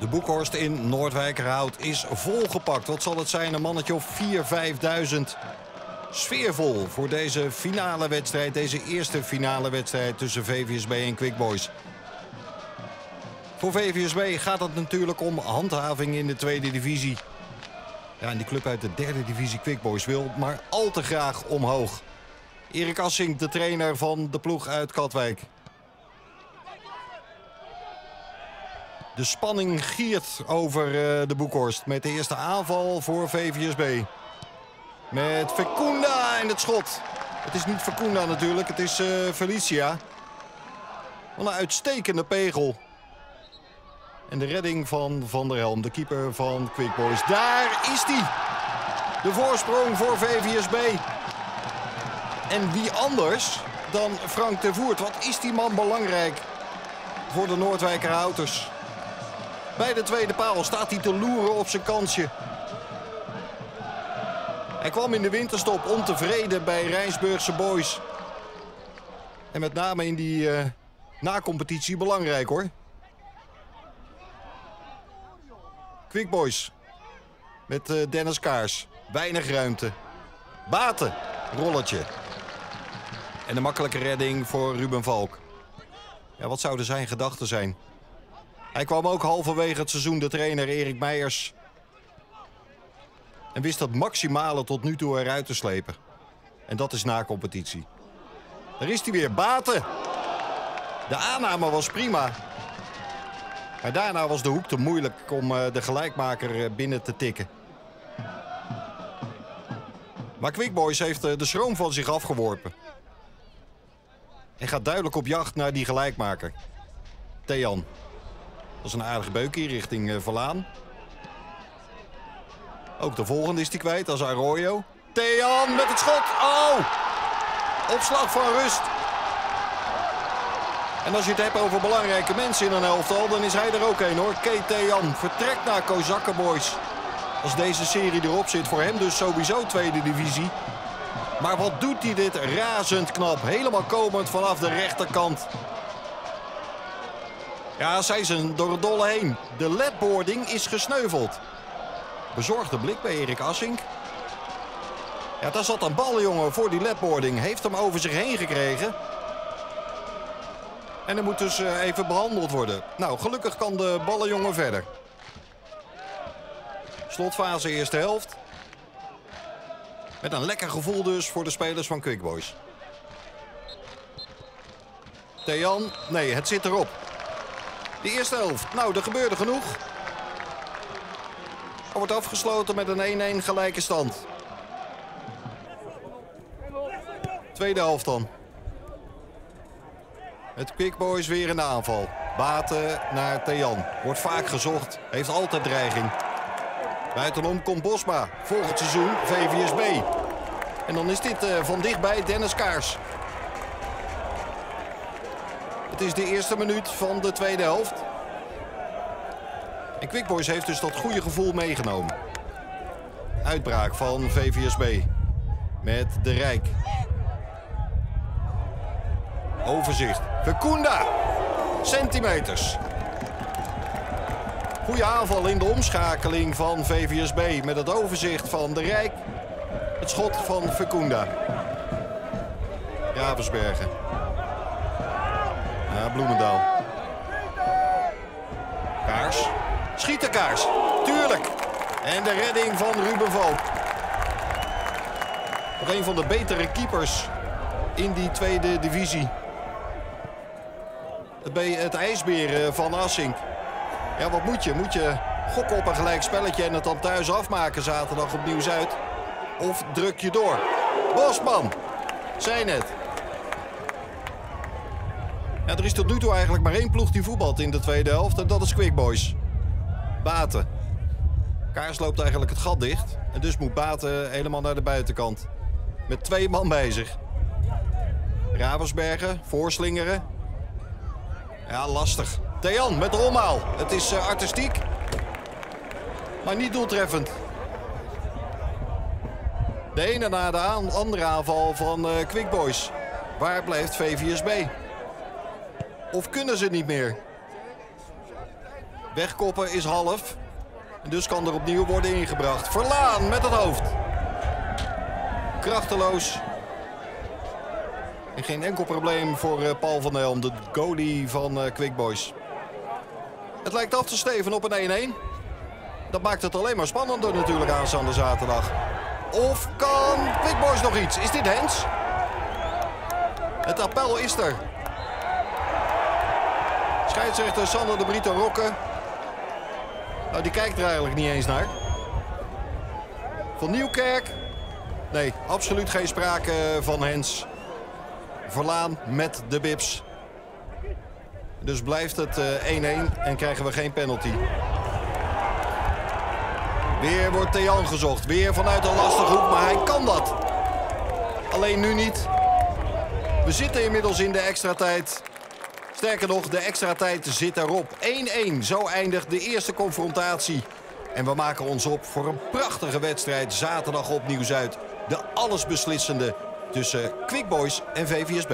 De Boekhorst in Noordwijkerhout is volgepakt. Wat zal het zijn? Een mannetje of 4.000, 5.000. Sfeervol voor deze finale wedstrijd. Deze eerste finale wedstrijd tussen VVSB en Quick Boys. Voor VVSB gaat het natuurlijk om handhaving in de tweede divisie. Ja, en die club uit de derde divisie Quick Boys wil maar al te graag omhoog. Erik Assink, de trainer van de ploeg uit Katwijk. De spanning giert over uh, de Boekhorst met de eerste aanval voor VVSB. Met Fecunda in het schot. Het is niet Fecunda natuurlijk, het is uh, Felicia. Wat een uitstekende pegel. En de redding van Van der Helm, de keeper van Quick Boys. Daar is hij. De voorsprong voor VVSB. En wie anders dan Frank de Voert. Wat is die man belangrijk voor de Noordwijker Houters. Bij de tweede paal staat hij te loeren op zijn kansje. Hij kwam in de winterstop ontevreden bij Rijnsburgse boys. En met name in die uh, na-competitie belangrijk hoor. Quick Boys. Met uh, Dennis Kaars. Weinig ruimte. Baten. Rolletje. En een makkelijke redding voor Ruben Valk. Ja, wat zouden zijn gedachten zijn? Hij kwam ook halverwege het seizoen de trainer Erik Meijers. En wist dat maximale tot nu toe eruit te slepen. En dat is na competitie. Daar is hij weer, Baten. De aanname was prima. Maar daarna was de hoek te moeilijk om eh, de gelijkmaker eh, binnen te tikken. Maar Quick Boys heeft eh, de schroom van zich afgeworpen. En gaat duidelijk op jacht naar die gelijkmaker. Thean. Dat is een aardige beukje richting uh, Verlaan. Ook de volgende is hij kwijt, is Arroyo. Thean met het schot. Oh! Opslag van rust. En als je het hebt over belangrijke mensen in een elftal, dan is hij er ook een hoor. Kate Thean vertrekt naar Kozakkenboys. Als deze serie erop zit, voor hem dus sowieso tweede divisie. Maar wat doet hij dit razend knap. Helemaal komend vanaf de rechterkant. Ja, zij zijn door het dolle heen. De ledboarding is gesneuveld. Bezorgde blik bij Erik Assink. Ja, daar zat een ballenjongen voor die ledboarding. Heeft hem over zich heen gekregen. En er moet dus eh, even behandeld worden. Nou, gelukkig kan de ballenjongen verder. Slotfase eerste helft. Met een lekker gevoel dus voor de spelers van Quick Boys. Thean, nee, het zit erop. De eerste helft. Nou, er gebeurde genoeg. Er wordt afgesloten met een 1-1 gelijke stand. Tweede helft dan. Het Quick Boys weer in de aanval. Baten naar Thean. Wordt vaak gezocht. Heeft altijd dreiging. Buitenom komt Bosma. Volgend seizoen VVSB. En dan is dit uh, van dichtbij Dennis Kaars. Het is de eerste minuut van de tweede helft. En Quick Boys heeft dus dat goede gevoel meegenomen. Uitbraak van VVSB. Met de Rijk. Overzicht. Fecunda. Centimeters. Goede aanval in de omschakeling van VVSB. Met het overzicht van de Rijk. Het schot van Fecunda. Ravensbergen. Ja, Bloemendaal. Kaars. Schiet de kaars. Tuurlijk. En de redding van Ruben Valk. Nog een van de betere keepers in die tweede divisie. Het, het ijsberen van Assink. Ja, wat moet je? Moet je gokken op een gelijk spelletje en het dan thuis afmaken zaterdag op Nieuw-Zuid? Of druk je door? Bosman, zei net. Ja, er is tot nu toe eigenlijk maar één ploeg die voetbalt in de tweede helft. En dat is Quick Boys. Baten. Kaars loopt eigenlijk het gat dicht. En dus moet Baten helemaal naar de buitenkant. Met twee man bezig. Ravensbergen, voorslingeren. Ja, lastig. Thean met de omhaal. Het is uh, artistiek. Maar niet doeltreffend. De ene na de andere aanval van uh, Quick Boys. Waar blijft VVSB? Of kunnen ze niet meer? Wegkoppen is half. Dus kan er opnieuw worden ingebracht. Verlaan met het hoofd. Krachteloos. En geen enkel probleem voor eh, Paul van Helm, de goalie van uh, Quick Boys. Het lijkt af te steven op een 1-1. Dat maakt het alleen maar spannender natuurlijk aanstaande zaterdag. Of kan Quick Boys nog iets? Is dit Hens? Het appel is er. Scheidsrechter Sander de Brito Rokke. Nou, die kijkt er eigenlijk niet eens naar. Van Nieuwkerk. Nee, absoluut geen sprake van Hens. Verlaan met de Bips. Dus blijft het 1-1 en krijgen we geen penalty. Weer wordt Thean gezocht. Weer vanuit een lastige hoek, maar hij kan dat. Alleen nu niet. We zitten inmiddels in de extra tijd. Sterker nog, de extra tijd zit erop. 1-1, zo eindigt de eerste confrontatie. En we maken ons op voor een prachtige wedstrijd zaterdag op Nieuw-Zuid. De allesbeslissende tussen Quick Boys en VVSB.